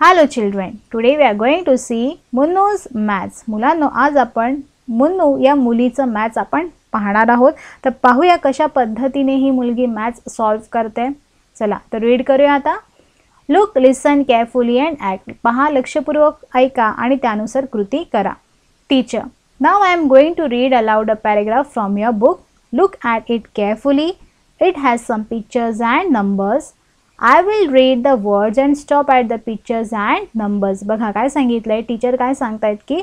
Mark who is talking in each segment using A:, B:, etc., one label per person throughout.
A: Hello children today we are going to see Munnu's maths मुलांनो आज आपण मुन्नू या मुलीचं मॅथ्स आपण पाहणार आहोत. तर पाहूया कशा पद्धतीने ही मुलगी मॅथ्स सॉल्व करते. चला तर रीड करूया आता. Look listen carefully and act पहा लक्षपूर्वक ऐका आणि त्यानुसार कृती करा. Teacher now I am going to read aloud a paragraph from your book look at it carefully it has some pictures and numbers I will read the words and stop at the pictures and numbers बघा काय सांगितलं आहे teacher काय सांगतायत की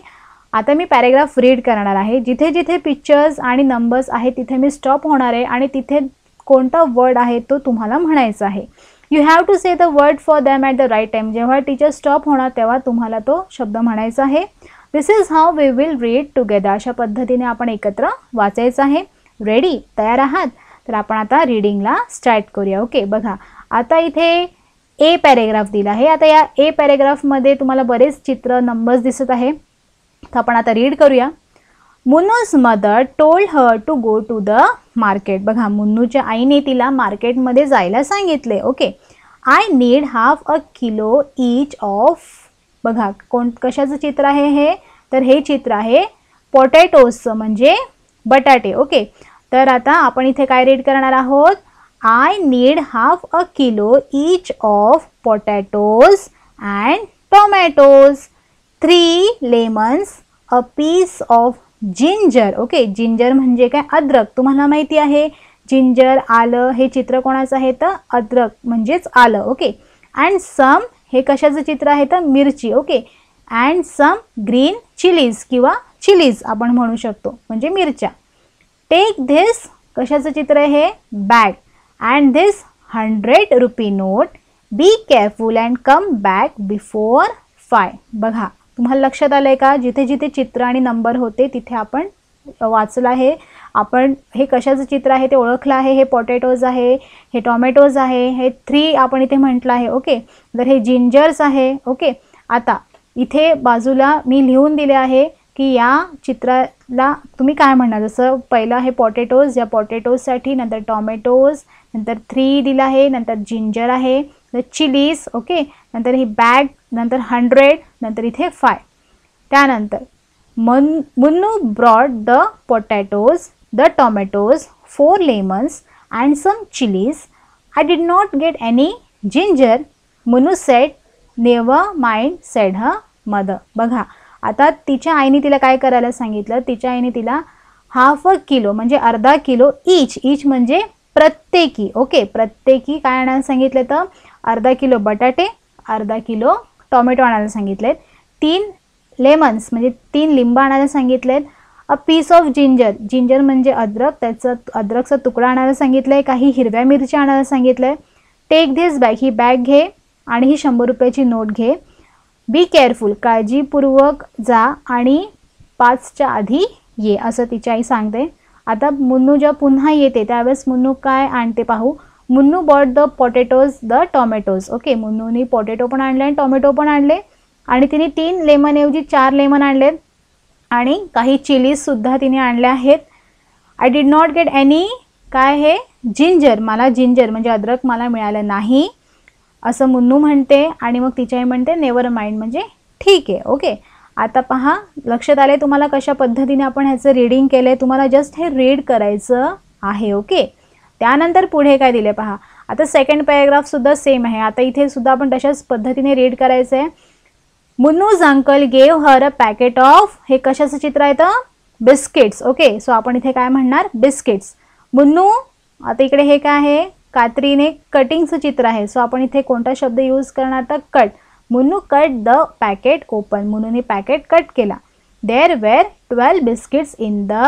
A: आता मी paragraph read करणार आहे. जिथे जिथे पिक्चर्स आणि नंबर्स आहेत तिथे मी स्टॉप होणार आहे आणि तिथे कोणता वर्ड आहे तो तुम्हाला म्हणायचा आहे. You have to say the word for them at the right time जेव्हा टीचर स्टॉप होणार तेव्हा तुम्हाला तो शब्द म्हणायचा आहे. This is how we will read together अशा पद्धतीने आपण एकत्र वाचायचं आहे. रेडी तयार आहात? तर आपण आता रीडिंगला स्टार्ट करूया. ओके बघा आता इथे ए पॅरेग्राफ दिला आहे. आता या ए पॅरेग्राफमध्ये तुम्हाला बरेच चित्र नंबर्स दिसत आहे. तर आपण आता रीड करूया. Munnu's mother told her to go to the market बघा मुन्नूच्या आईने तिला मार्केटमध्ये जायला सांगितले. Okay I need half a kilo each of बघा कोण कशाचं चित्र आहे हे? तर हे चित्र आहे पोटॅटोजचं म्हणजे बटाटे. ओके तर आता आपण इथे काय रीड करणार आहोत? I need half a kilo each of potatoes and tomatoes three lemons a piece of ginger okay ginger म्हणजे काय? अद्रक. तुम्हाला माहिती आहे जिंजर आलं हे चित्र कोणाचं आहे तर? अद्रक म्हणजेच आलं. ओके अँड सम हे कशाचं चित्र आहे तर? मिरची. Okay and some green chillies किंवा चिलीज आपण म्हणू शकतो. म्हणजे मिरच्या. टेक धिस कशाचं चित्र आहे bag and this hundred rupee note be careful and come back before five बघा तुम्हाला लक्षात आलं आहे का? जिथे जिथे चित्र आणि नंबर होते तिथे आपण वाचलं आहे. आपण हे कशाचं चित्र आहे ते ओळखलं आहे हे पोटॅटोज आहे हे टॉमॅटोज आहे हे थ्री आपण इथे म्हटलं आहे ओके तर हे जिंजर्स आहे ओके आता इथे बाजूला मी लिहून दिले आहे की या चित्राला तुम्ही काय म्हणणार जसं पहिलं आहे पॉटॅटोज या पॉटॅटोजसाठी नंतर टॉमॅटोज नंतर थ्री दिलं आहे नंतर जिंजर आहे चिलीज ओके नंतर ही बॅग नंतर हंड्रेड नंतर इथे फाय त्यानंतर मन Munnu brought the potatoes the tomatoes four lemons and some chillies I did not get any ginger Munnu said never mind said her mother बघा आता तिच्या आईने तिला काय करायला सांगितलं? तिच्या आईने तिला हाफ अ किलो म्हणजे अर्धा किलो ईच ईच म्हणजे प्रत्येकी ओके प्रत्येकी काय आणायला सांगितलं तर? अर्धा किलो बटाटे अर्धा किलो टॉमॅटो आणायला सांगितलेत तीन लेमन्स म्हणजे तीन लिंब आणायला सांगितलेत a piece of ginger ginger म्हणजे अद्रक त्याचं अद्रकचा तुकडा आणायला सांगितलं आहे काही हिरव्या मिरच्या आणायला सांगितलं आहे टेक धिस बॅग ही बॅग घे आणि ही शंभर रुपयाची नोट घे. बी केअरफुल काळजीपूर्वक जा आणि पाचच्या आधी ये असं तिची आई सांगते. आता मुन्नू जेव्हा पुन्हा येते त्यावेळेस मुन्नू काय आणते पाहू? Munnu bought the potatoes the tomatoes okay मुन्नूनी potato पण आणले आणि टॉमॅटो पण आणले. आणि तिने तीन लेमनऐवजी चार लेमन आणलेत. आणि काही चिलीजसुद्धा तिने आणल्या आहेत. I did not get any काय हे जिंजर मला जिंजर म्हणजे अद्रक मला मिळालं नाही. असं मुन्नू म्हणते आणि मग तिच्याही म्हणते नेवर माइंड म्हणजे ठीक आहे ओके आता पहा लक्षात आले तुम्हाला कशा पद्धतीने आपण ह्याचं रीडिंग केलं आहे तुम्हाला जस्ट हे रीड करायचं आहे ओके त्यानंतर पुढे काय दिले पहा? आता सेकंड पॅरेग्राफसुद्धा सेम आहे. आता इथे सुद्धा आपण तशाच पद्धतीने रीड करायचं आहे Munnu's uncle gave her a packet of हे कशाचं चित्र आहे तर? बिस्किट्स ओके सो आपण इथे काय म्हणणार? बिस्किट्स मुन्नू आता इकडे हे काय आहे? कात्रीने कटिंगचं चित्र आहे. सो आपण इथे कोणता शब्द यूज करणार तर cut Munnu cut the packet open मुन्नूने packet cut केला. There were twelve biscuits in the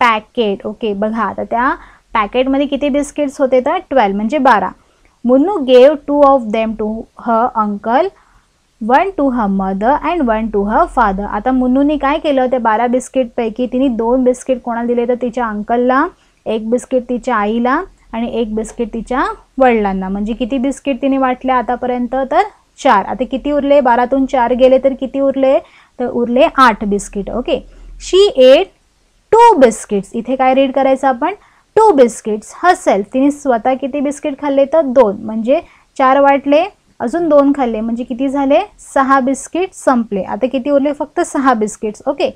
A: packet okay बघा आता त्या पॅकेटमध्ये किती बिस्किट्स होते तर? ट्वेल्व म्हणजे बारा. Munnu gave two of them to her uncle one to her mother and one to her father आता मुन्नूने काय केलं? त्या बारा बिस्किटपैकी तिने दोन बिस्किट कोणाला दिले? तर तिच्या अंकलला एक बिस्किट तिच्या आईला आणि एक बिस्किट तिच्या वडिलांना. म्हणजे किती बिस्किट तिने वाटले आतापर्यंत तर? चार. आता किती उरले? बारातून चार गेले तर किती उरले? तर उरले आठ biscuit. Okay. She ate two biscuits इथे काय रीड करायचं आपण? टू बिस्किट्स हसेल्फ तिने स्वतः किती बिस्किट खाल्ले तर दोन. म्हणजे चार वाटले अजून दोन खाल्ले. म्हणजे किती झाले? सहा बिस्किट संपले. आता किती उरले? फक्त सहा biscuits okay.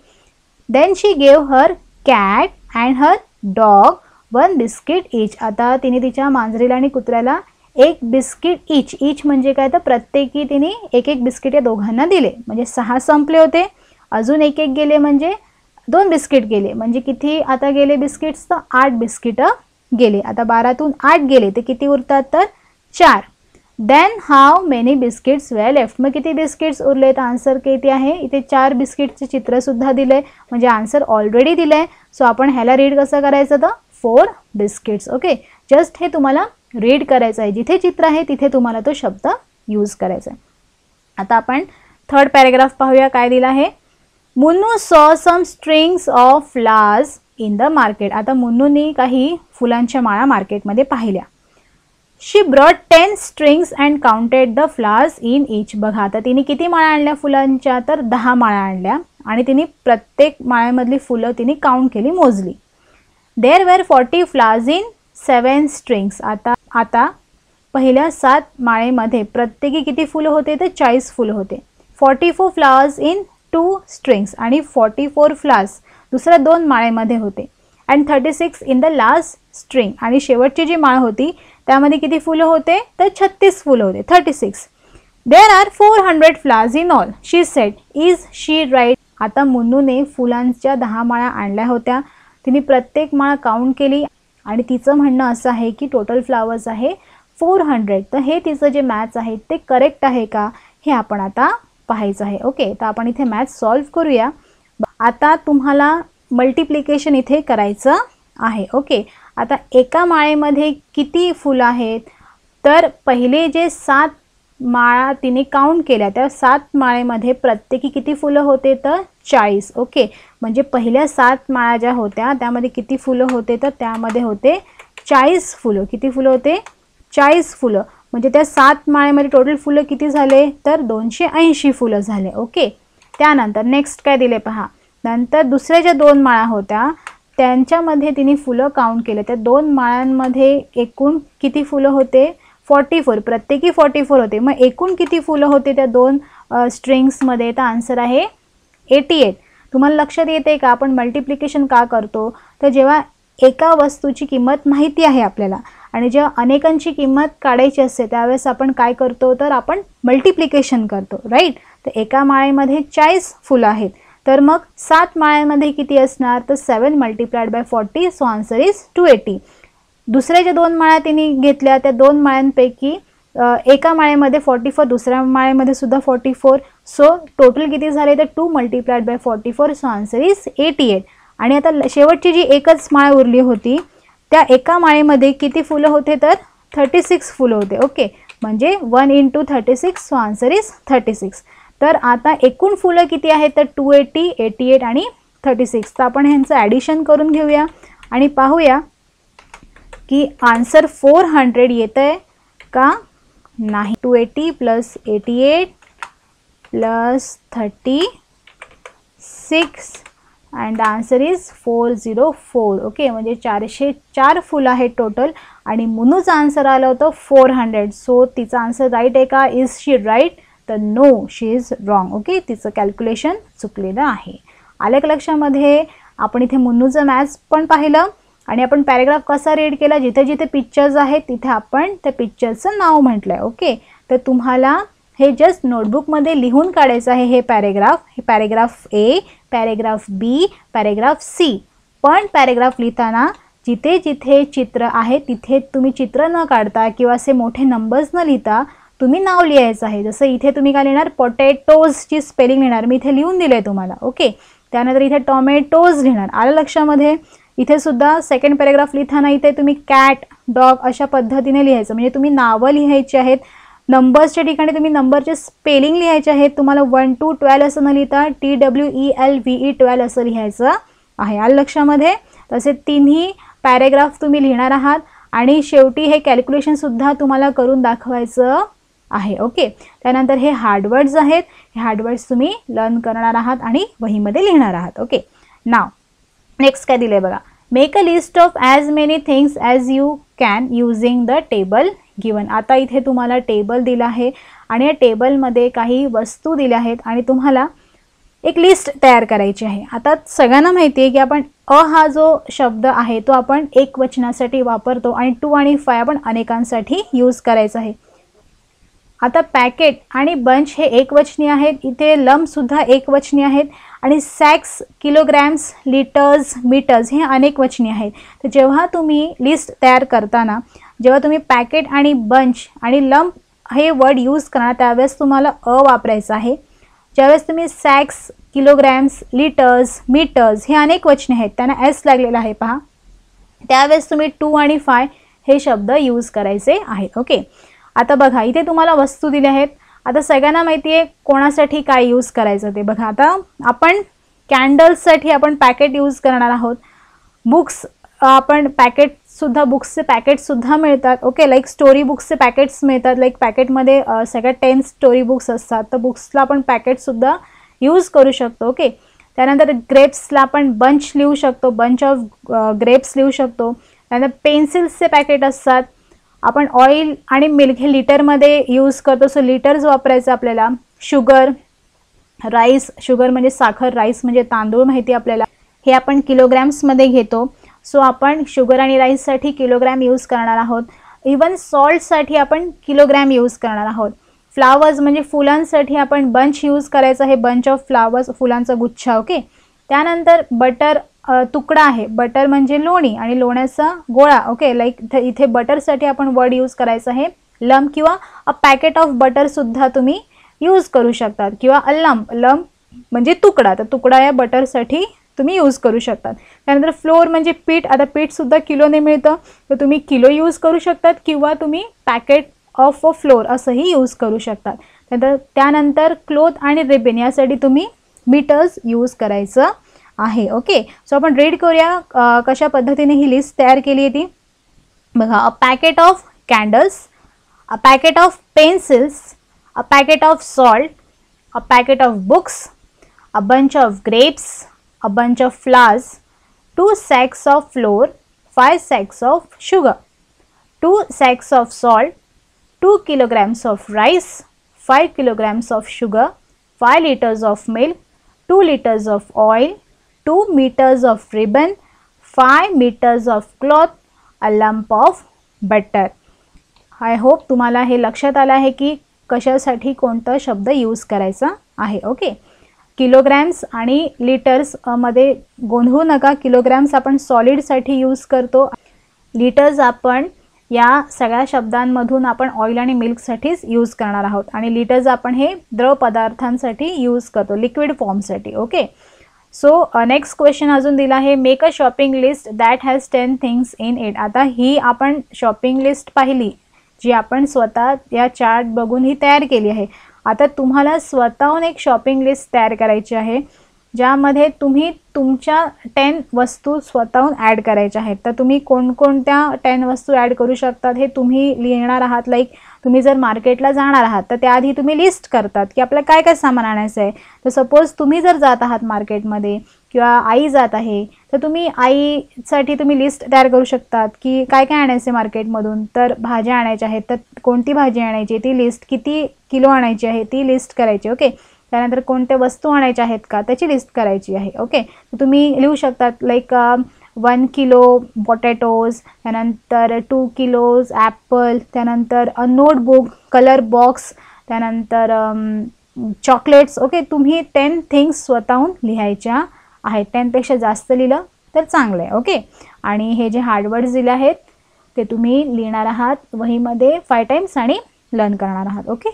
A: Then she gave her cat and her dog one biscuit each आता तिने तिच्या मांजरीला आणि कुत्र्याला एक बिस्किट इच इच म्हणजे काय? तर प्रत्येकी तिने एक एक बिस्किट या दोघांना दिले. म्हणजे सहा संपले होते. अजून एक एक गेले म्हणजे दोन बिस्किट गेले. म्हणजे किती आता गेले बिस्किट्स? तर आठ बिस्किटं गेले. आता बारातून आठ गेले. ते किती उरतात? तर चार. Then how many biscuits were left मग किती बिस्किट्स उरले तर आन्सर किती आहे? इथे चार बिस्किटचे चित्रसुद्धा दिलं आहे म्हणजे आन्सर ऑलरेडी दिलं आहे सो आपण ह्याला रीड कसं करायचं? तर फोर बिस्किट्स ओके जस्ट हे तुम्हाला रीड करायचं आहे. जिथे चित्र आहे तिथे तुम्हाला तो शब्द यूज करायचा आहे. आता आपण थर्ड पॅरेग्राफ पाहूया काय दिलं आहे. Munnu saw some strings of flowers in the market आता मुन्नूनी काही फुलांच्या माळा मार्केटमध्ये पाहिल्या. She brought ten strings and counted the flowers in each बघा आता तिने किती माळा आणल्या फुलांच्या? तर दहा माळा आणल्या. आणि तिने प्रत्येक माळ्यामधली फुलं तिने काउंट केली मोजली. There were forty flowers in seven strings आता आता पहिल्या सात माळेमध्ये प्रत्येकी किती फुलं होते तर चाळीस फुलं होते. Forty four flowers in two strings आणि फॉर्टी फोर फ्लावर्स दुसऱ्या दोन माळेमध्ये होते. And thirty six in the last string आणि शेवटची जी माळ होती त्यामध्ये किती फुलं होते तर छत्तीस फुलं होते. Thirty six there are four hundred flowers in all she said is she right आता मुन्नूने फुलांच्या दहा माळ्या आणल्या होत्या. तिने प्रत्येक माळ काउंट केली. आणि तिचं म्हणणं असं आहे की टोटल फ्लावर्स आहे फोर हंड्रेड तर हे तिचं जे मॅथ्स आहे ते करेक्ट आहे का? हे आपण आता पाहायचं आहे. ओके तर आपण इथे मॅथ्स सॉल्व करूया. आता तुम्हाला मल्टिप्लिकेशन इथे करायचं आहे. ओके आता एका माळेमध्ये किती फुलं आहेत? तर पहिले जे सात माळा तिने काउंट केल्या. त्या सात माळेमध्ये प्रत्येकी किती फुलं होते तर? चाळीस. ओके म्हणजे पहिल्या सात माळा ज्या होत्या त्यामध्ये किती फुलं होते तर? त्यामध्ये होते चाळीस फुलं. किती फुलं होते? चाळीस फुलं. म्हणजे त्या सात माळेमध्ये टोटल फुलं किती झाले? तर दोनशे ऐंशी फुलं झाले. ओके त्यानंतर नेक्स्ट काय दिले पहा. नंतर दुसऱ्या ज्या दोन माळा होत्या त्यांच्यामध्ये तिने फुलं काउंट केले. त्या दोन माळांमध्ये एकूण किती फुलं होते? फॉर्टी फोर प्रत्येकी फॉर्टी फोर होते. मग एकूण किती फुलं होते त्या दोन स्ट्रिंग्समध्ये तर आन्सर आहे एटी एट तुम्हाला लक्षात येते का? आपण मल्टिप्लिकेशन का करतो? तर जेव्हा एका वस्तूची किंमत माहिती आहे आपल्याला आणि जेव्हा अनेकांची किंमत काढायची असते त्यावेळेस आपण काय करतो? तर आपण मल्टिप्लिकेशन करतो राईट तर एका माळेमध्ये चाळीस फुलं आहेत. तर मग सात माळ्यांमध्ये किती असणार? तर seven multiplied by forty so answer is two eighty दुसऱ्या ज्या दोन माळ्या तिने घेतल्या त्या दोन माळ्यांपैकी एका माळेमध्ये फॉर्टी फोर दुसऱ्या माळेमध्ये सुद्धा फॉर्टी फोर सो टोटल किती झाले तर two multiplied by forty four so answer is eighty eight आणि आता शेवटची जी एकच माळ उरली होती त्या एका माळेमध्ये किती फुलं होते तर? थर्टी सिक्स फुलं होते. ओके म्हणजे one into thirty six so answer is thirty six तर आता एकूण फुलं किती आहेत तर? टू एटी एटी एट आणि थर्टी सिक्स तर आपण ह्यांचं ॲडिशन करून घेऊया. आणि पाहूया की आन्सर फोर हंड्रेड येतं आहे का? नाही. Two eighty plus eighty eight plus thirty six and answer is four zero four okay म्हणजे चारशे चार फुलं आहेत टोटल आणि मुनूचा आन्सर आलं होतं फोर हंड्रेड सो तिचा आन्सर राईट आहे का? इज शी राईट तर no she is wrong okay तिचं कॅल्क्युलेशन चुकलेलं आहे. आल्या लक्षामध्ये? आपण इथे मुन्नूचं मॅथ्स पण पाहिलं. आणि आपण पॅरेग्राफ कसा रीड केला? जिथे जिथे पिक्चर्स आहेत तिथे आपण त्या पिक्चरचं नाव म्हटलं आहे ओके तर तुम्हाला हे जस्ट नोटबुकमध्ये लिहून काढायचं आहे हे पॅरेग्राफ हे paragraph A paragraph B paragraph C पण पॅरेग्राफ लिहिताना जिथे जिथे चित्र आहे तिथे तुम्ही चित्र न काढता किंवा असे मोठे नंबर्स न लिहिता तुम्ही नाव लिहायचं आहे. जसं इथे तुम्ही काय लिहिणार? पोटॅटोजची स्पेलिंग लिहिणार. मी इथे लिहून दिलं आहे तुम्हाला ओके त्यानंतर इथे टॉमॅटोज लिहिणार. आलं लक्षामध्ये? इथे सुद्धा सेकंड पॅरेग्राफ लिहिताना इथे तुम्ही कॅट डॉग अशा पद्धतीने लिहायचं. म्हणजे तुम्ही नावं लिहायची आहेत नंबर्सच्या ठिकाणी तुम्ही नंबरचे स्पेलिंग लिहायचे आहेत तुम्हाला वन टू ट्वेल्व असं न लिहिता T W E L V E twelve असं लिहायचं आहे. आलं लक्षामध्ये? तसे तिन्ही पॅरेग्राफ तुम्ही लिहिणार आहात आणि शेवटी हे कॅल्क्युलेशनसुद्धा तुम्हाला करून दाखवायचं आहे. ओके त्यानंतर हे हार्डवर्ड्स आहेत. हे हार्डवर्ड्स तुम्ही लर्न करणार आहात आणि वहीमध्ये लिहिणार आहात. ओके नाव नेक्स्ट काय दिलं आहे बघा? Make a list of as many things as you can using the table given आता इथे तुम्हाला टेबल दिला आहे आणि या टेबलमध्ये काही वस्तू दिल्या आहेत आणि तुम्हाला एक लिस्ट तयार करायची आहे. आता सगळ्यांना माहिती आहे की आपण अ हा जो शब्द आहे तो आपण एक वचनासाठी वापरतो आणि टू आणि फाय आपण अनेकांसाठी यूज करायचा आहे. आता पॅकेट आणि बंच हे एकवचनी आहेत. इथे लंबसुद्धा एकवचनी आहेत. आणि सॅक्स किलोग्रॅम्स लिटर्स मीटर्स हे अनेक वचने आहेत. तर जेव्हा तुम्ही लिस्ट तयार करताना जेव्हा तुम्ही पॅकेट आणि बंच आणि लंप हे वर्ड यूज करणार त्यावेळेस तुम्हाला अ वापरायचं आहे. ज्यावेळेस तुम्ही सॅक्स किलोग्रॅम्स लिटर्स मीटर्स हे अनेक वचने आहेत त्यांना एस लागलेलं आहे पहा. त्यावेळेस तुम्ही टू आणि फाय हे शब्द यूज करायचे आहेत ओके आता बघा इथे तुम्हाला वस्तू दिल्या आहेत. आता सगळ्यांना माहिती आहे कोणासाठी काय यूज करायचं ते. बघा आता आपण कॅन्डल्ससाठी आपण पॅकेट यूज करणार आहोत. बुक्स आपण पॅकेटसुद्धा बुक्सचे पॅकेटसुद्धा मिळतात. ओके लाईक स्टोरी बुक्सचे पॅकेट्स मिळतात. लाईक पॅकेटमध्ये सगळ्या टेन स्टोरी बुक्स असतात. तर बुक्सला आपण पॅकेटसुद्धा यूज करू शकतो. ओके त्यानंतर ग्रेप्सला आपण बंच लिहू शकतो. बंच ऑफ ग्रेप्स लिहू शकतो. त्यानंतर पेन्सिल्सचे पॅकेट असतात. आपण ऑइल आणि मिल्क हे लिटरमध्ये यूज करतो. सो लिटर्स वापरायचं आपल्याला शुगर राईस शुगर म्हणजे साखर राईस म्हणजे तांदूळ माहिती आपल्याला. हे आपण किलोग्रॅम्समध्ये घेतो. सो आपण शुगर आणि राईससाठी किलोग्रॅम यूज करणार आहोत. इवन सॉल्टसाठी आपण किलोग्रॅम यूज करणार आहोत. फ्लावर्स म्हणजे फुलांसाठी आपण बंच यूज करायचं हे बंच ऑफ फ्लावर्स फुलांचा गुच्छा ओके त्यानंतर बटर तुकडा आहे. बटर म्हणजे लोणी आणि लोण्याचा गोळा. ओके लाईक इथे बटरसाठी आपण वर्ड यूज करायचं आहे. लम किंवा अ पॅकेट ऑफ बटरसुद्धा तुम्ही यूज करू शकतात. किंवा अल्लम लम म्हणजे तुकडा. तर तुकडा या बटरसाठी तुम्ही यूज करू शकतात. त्यानंतर फ्लोअर म्हणजे पीठ. आता पीठसुद्धा किलोने मिळतं. तर तुम्ही किलो यूज करू शकतात किंवा तुम्ही पॅकेट ऑफ अ फ्लोअर असंही यूज करू शकतात. त्यानंतर त्यानंतर क्लोथ आणि रिबिन यासाठी तुम्ही मीटर्स यूज करायचं आहे. ओके सो आपण रीड करूया कशा पद्धतीने ही लिस्ट तयार केली आहे ती? A packet of candles a packet of pencils a packet of salt a packet of books a bunch of grapes a bunch of flowers two sacks of flour five sacks of sugar two sacks of salt two kilograms of rice five kilograms of sugar five litres of milk two litres of oil two metres of ribbon five metres of cloth a lump of butter I hope तुम्हाला हे लक्षात आलं आहे की कशासाठी कोणतं शब्द use करायचा आहे ओके किलोग्रॅम्स आणि लिटर्समध्ये गोंधळू नका. किलोग्रॅम्स आपण सॉलिडसाठी यूज करतो. लिटर्स आपण या सगळ्या शब्दांमधून आपण ऑइल आणि मिल्कसाठीच यूज करणार आहोत. आणि लिटर्स आपण हे द्रव पदार्थांसाठी यूज करतो लिक्विड फॉर्मसाठी ओके सो नेक्स्ट क्वेश्चन अजून दिला आहे. Make a shopping list that has ten things in it आता ही आपण शॉपिंग लिस्ट पाहिली जी आपण स्वतः या चार्ट बघून ही तयार केली आहे. आता तुम्हाला स्वतःहून एक शॉपिंग लिस्ट तयार करायची आहे. ज्यामध्ये तुम्ही तुमच्या टेन वस्तू स्वतःहून ॲड करायच्या आहेत. तर तुम्ही कोणकोणत्या टेन वस्तू ॲड करू शकतात हे तुम्ही लिहिणार आहात. लाईक तुम्ही जर मार्केटला जाणार आहात तर त्याआधी तुम्ही लिस्ट करतात की आपलं काय काय सामान आणायचं आहे तर सपोज तुम्ही जर जात आहात मार्केटमध्ये किंवा आई जात आहे तर तुम्ही आईसाठी तुम्ही लिस्ट तयार करू शकतात की काय काय आणायचं आहे मार्केटमधून तर भाज्या आणायच्या आहेत तर कोणती भाजी आणायची ती लिस्ट किती किलो आणायची आहे ती लिस्ट करायची ओके त्यानंतर कोणत्या वस्तू आणायच्या आहेत का? त्याची लिस्ट करायची आहे. ओके तुम्ही लिहू शकतात लाईक वन किलो पोटॅटोज त्यानंतर टू किलोज ॲपल त्यानंतर नोटबुक कलर बॉक्स त्यानंतर um, चॉकलेट्स ओके तुम्ही टेन थिंग्स स्वतःहून लिहायच्या आहेत. टेनपेक्षा जास्त लिहिलं तर चांगलं आहे. ओके आणि हे जे हार्डवर्ड्स दिले आहेत ते तुम्ही लिहिणार आहात वहीमध्ये फाय टाईम्स आणि लर्न करणार आहात. ओके